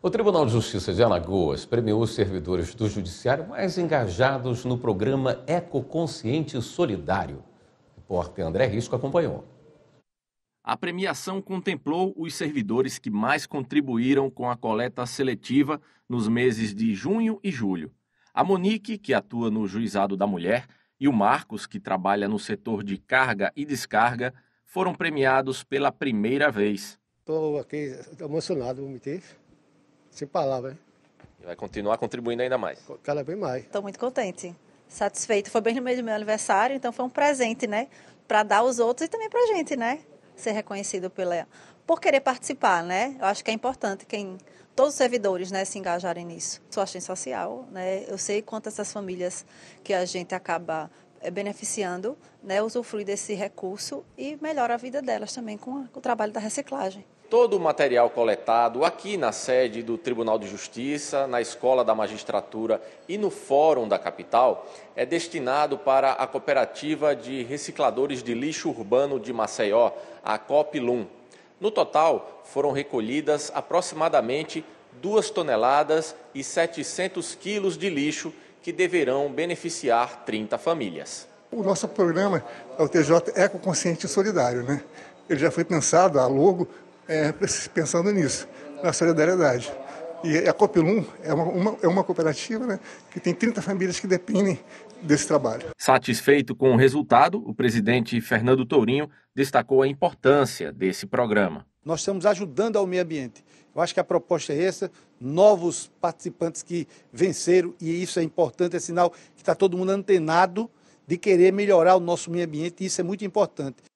O Tribunal de Justiça de Alagoas premiou os servidores do Judiciário mais engajados no programa Ecoconsciente Solidário. O repórter André Risco acompanhou. A premiação contemplou os servidores que mais contribuíram com a coleta seletiva nos meses de junho e julho. A Monique, que atua no Juizado da Mulher, e o Marcos, que trabalha no setor de carga e descarga, foram premiados pela primeira vez. Estou aqui emocionado, me teve sem palavras. E vai continuar contribuindo ainda mais? Cada vez mais. Estou muito contente, satisfeito. Foi bem no meio do meu aniversário, então foi um presente, né? Para dar aos outros e também para a gente, né? Ser reconhecido pela, por querer participar, né? Eu acho que é importante quem todos os servidores, né, se engajarem nisso. Sou assistente social, né? Eu sei quantas essas famílias que a gente acaba eh, beneficiando, né, usufrui desse recurso e melhora a vida delas também com o trabalho da reciclagem. Todo o material coletado aqui na sede do Tribunal de Justiça, na Escola da Magistratura e no Fórum da Capital é destinado para a Cooperativa de Recicladores de Lixo Urbano de Maceió, a COPLUM. No total, foram recolhidas aproximadamente 2 toneladas e 700 quilos de lixo que deverão beneficiar 30 famílias. O nosso programa é o TJ Ecoconsciente Solidário, né? Ele já foi pensado a logo é, pensando nisso, na solidariedade. E a Copilum é uma, uma, é uma cooperativa né, que tem 30 famílias que dependem desse trabalho. Satisfeito com o resultado, o presidente Fernando Tourinho destacou a importância desse programa. Nós estamos ajudando ao meio ambiente. Eu acho que a proposta é essa, novos participantes que venceram, e isso é importante, é sinal que está todo mundo antenado de querer melhorar o nosso meio ambiente, e isso é muito importante.